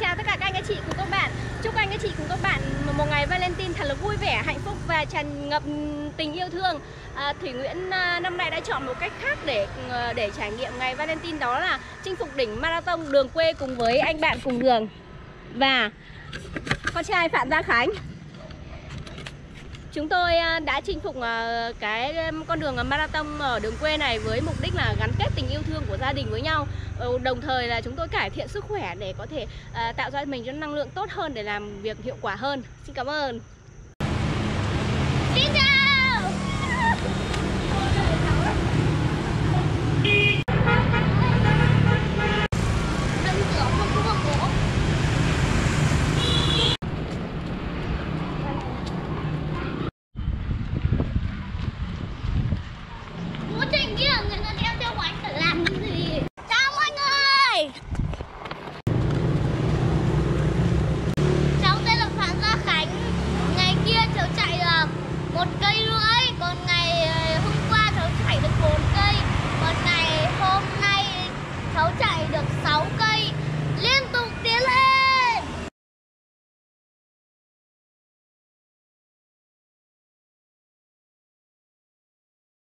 chào tất cả các anh các chị cùng các bạn. Chúc anh các chị cùng các bạn một ngày Valentine thật là vui vẻ, hạnh phúc và tràn ngập tình yêu thương. À, Thủy Nguyễn à, năm nay đã chọn một cách khác để ờ, để trải nghiệm ngày Valentine đó là chinh phục đỉnh marathon đường quê cùng với anh bạn cùng đường. Và con trai Phạm Gia Khánh. Chúng tôi à, đã chinh phục à, cái con đường à, marathon ở đường quê này với mục đích là gắn kết tình yêu thương của gia đình với nhau. Ừ, đồng thời là chúng tôi cải thiện sức khỏe để có thể tạo ra mình cho năng lượng tốt hơn để làm việc hiệu quả hơn. Xin cảm ơn.